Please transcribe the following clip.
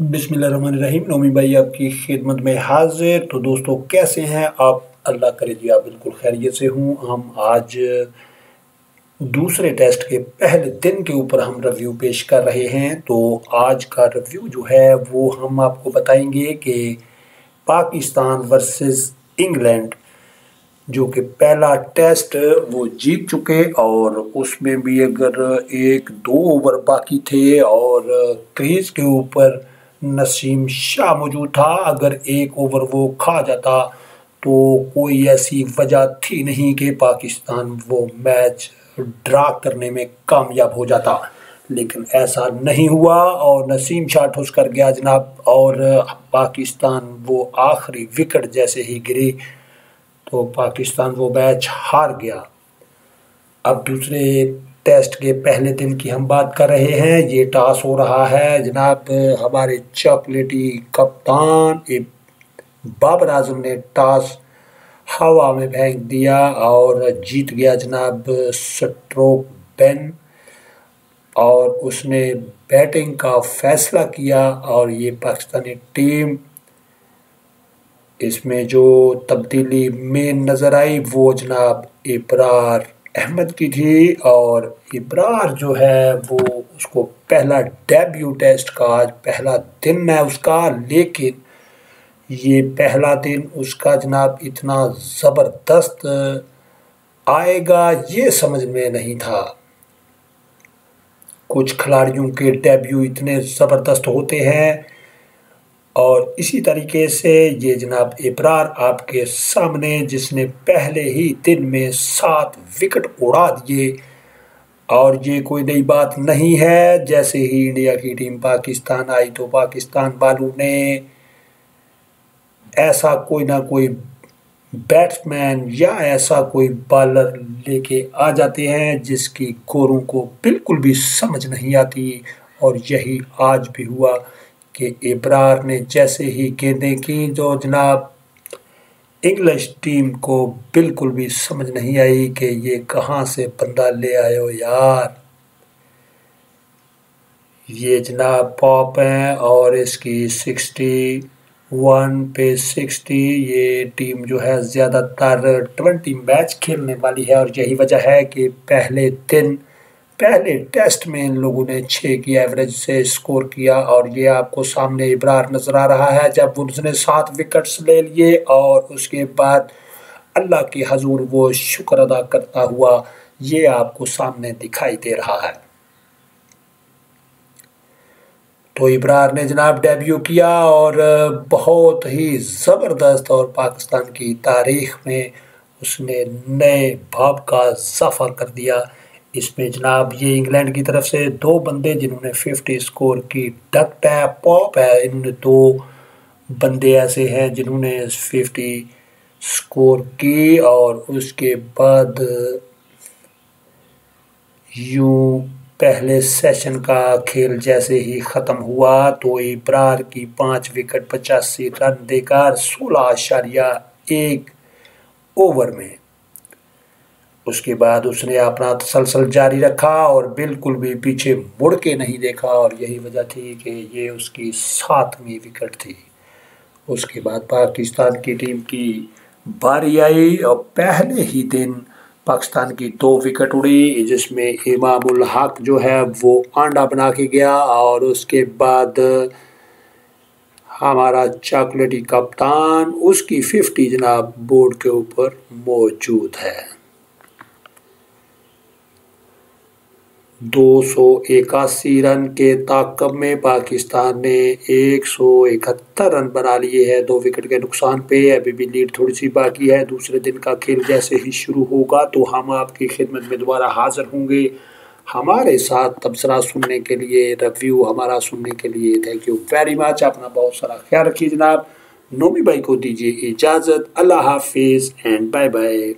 बिस्मिल्लाहिर्रहमानिर्रहीम। नोमी भाई, आपकी खिदमत में हाजिर। तो दोस्तों, कैसे हैं आप? अल्लाह करे जी, आप बिल्कुल खैरियत से हूँ। हम आज दूसरे टेस्ट के पहले दिन के ऊपर हम रिव्यू पेश कर रहे हैं। तो आज का रिव्यू जो है, वो हम आपको बताएँगे कि पाकिस्तान वर्सेस इंग्लैंड, जो कि पहला टेस्ट वो जीत चुके और उसमें भी अगर एक दो ओवर बाकी थे और क्रीज के ऊपर नसीम शाह मौजूद था। अगर एक ओवर वो खा जाता तो कोई ऐसी वजह थी नहीं कि पाकिस्तान वो मैच ड्रा करने में कामयाब हो जाता। लेकिन ऐसा नहीं हुआ और नसीम शाह ठुस कर गया जनाब। और पाकिस्तान वो आखिरी विकेट जैसे ही गिरी तो पाकिस्तान वो मैच हार गया। अब दूसरे टेस्ट के पहले दिन की हम बात कर रहे हैं। ये टॉस हो रहा है। जनाब, हमारे चॉकलेटी कप्तान बाबर आज़म ने टॉस हवा में फेंक दिया और जीत गया जनाब स्ट्रोक बेन। और उसने बैटिंग का फैसला किया और ये पाकिस्तानी टीम इसमें जो तब्दीली में नज़र आई वो जनाब इब्रार अहमद की थी और इब्रार जो है वो उसको पहला डेब्यू टेस्ट का आज पहला दिन है उसका। लेकिन ये पहला दिन उसका जनाब इतना ज़बरदस्त आएगा, ये समझ में नहीं था। कुछ खिलाड़ियों के डेब्यू इतने ज़बरदस्त होते हैं और इसी तरीके से ये जनाब इब्रार आपके सामने, जिसने पहले ही दिन में सात विकेट उड़ा दिए। और ये कोई नई बात नहीं है, जैसे ही इंडिया की टीम पाकिस्तान आई तो पाकिस्तान वालों ने ऐसा कोई ना कोई बैट्समैन या ऐसा कोई बॉलर लेके आ जाते हैं, जिसकी गोरों को बिल्कुल भी समझ नहीं आती। और यही आज भी हुआ। कि इब्रार ने जैसे ही गेंदें की, जो जनाब इंग्लिश टीम को बिल्कुल भी समझ नहीं आई कि ये कहाँ से बंदा ले आयो यार। ये जनाब पॉप हैं और इसकी सिक्सटी वन पे सिक्सटी, ये टीम जो है ज़्यादातर ट्वेंटी मैच खेलने वाली है और यही वजह है कि पहले दिन पहले टेस्ट में इन लोगों ने छः की एवरेज से स्कोर किया और ये आपको सामने इब्रार नज़र आ रहा है जब उसने सात विकेट्स ले लिए और उसके बाद अल्लाह की हजूर वो शुक्र अदा करता हुआ ये आपको सामने दिखाई दे रहा है। तो इब्रार ने जनाब डेब्यू किया और बहुत ही ज़बरदस्त और पाकिस्तान की तारीख में उसने नए भाव का सफ़र कर दिया। इसमें जनाब ये इंग्लैंड की तरफ़ से दो बंदे जिन्होंने फिफ्टी स्कोर की डक्ट है, पॉप है, इन दो बंदे ऐसे हैं जिन्होंने फिफ्टी स्कोर की और उसके बाद यूँ पहले सेशन का खेल जैसे ही ख़त्म हुआ तो इब्रार की पाँच विकेट, पचासी रन देकर सोलह आशारिया एक ओवर में उसके बाद उसने अपना तसलसल जारी रखा और बिल्कुल भी पीछे मुड़ के नहीं देखा और यही वजह थी कि ये उसकी सातवीं विकेट थी। उसके बाद पाकिस्तान की टीम की बारी आई और पहले ही दिन पाकिस्तान की दो विकेट उड़ी, जिसमें इमामुल हक जो है वो आंडा बना के गया और उसके बाद हमारा चॉकलेटी कप्तान, उसकी फिफ्टी जनाब बोर्ड के ऊपर मौजूद है। दो सौ इक्यासी रन के ताकब में पाकिस्तान ने एक सौ इकहत्तर रन बना लिए हैं। दो विकेट के नुकसान पे अभी भी लीड थोड़ी सी बाकी है। दूसरे दिन का खेल जैसे ही शुरू होगा तो हम आपकी खिदमत में दोबारा हाजिर होंगे। हमारे साथ तबसरा सुनने के लिए, रिव्यू हमारा सुनने के लिए थैंक यू वेरी मच अपना बहुत सारा ख्याल रखिए जनाब। नोमी भाई को दीजिए इजाज़त। अल्लाह हाफिज़ एंड बाय बाय